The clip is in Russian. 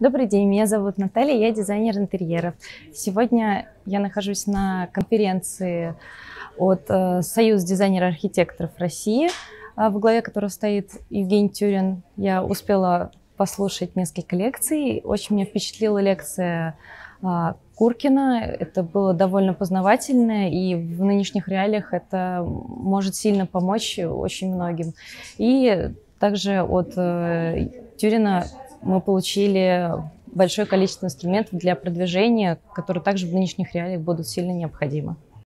Добрый день, меня зовут Наталья, я дизайнер интерьеров. Сегодня я нахожусь на конференции от э, Союз дизайнеров-архитекторов России, э, в главе которого стоит Евгений Тюрин. Я успела послушать несколько лекций. Очень меня впечатлила лекция э, Куркина. Это было довольно познавательно, и в нынешних реалиях это может сильно помочь очень многим. И также от Тюрина мы получили большое количество инструментов для продвижения, которые также в нынешних реалиях будут сильно необходимы.